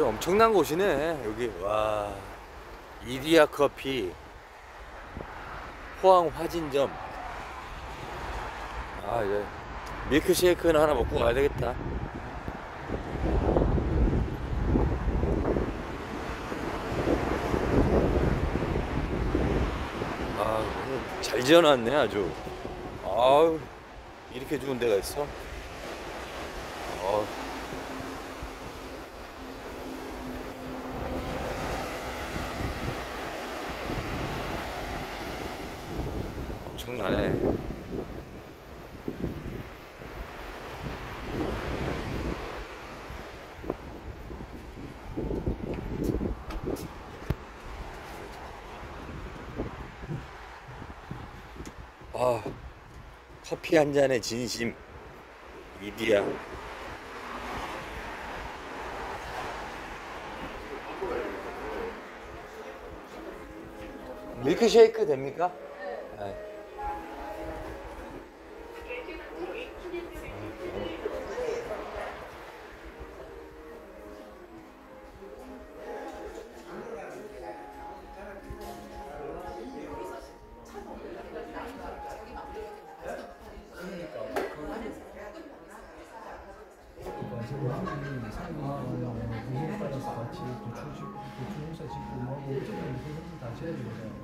엄청난 곳이네 여기. 와 이디야 커피 포항 화진점. 아 이제 밀크쉐이크는 하나 먹고 가야 되겠다. 아 오늘 잘 지어놨네 아주. 아우 이렇게 좋은 데가 있어? 어. 엄청나네. 아, 커피 한 잔의 진심. 이디야. 밀크쉐이크 됩니까? 네. 지금 한국이 상하고 공공받아서 같이 도출식 도출공사 짓고 뭐 어쩌면 그런 다 지어야 되잖아요.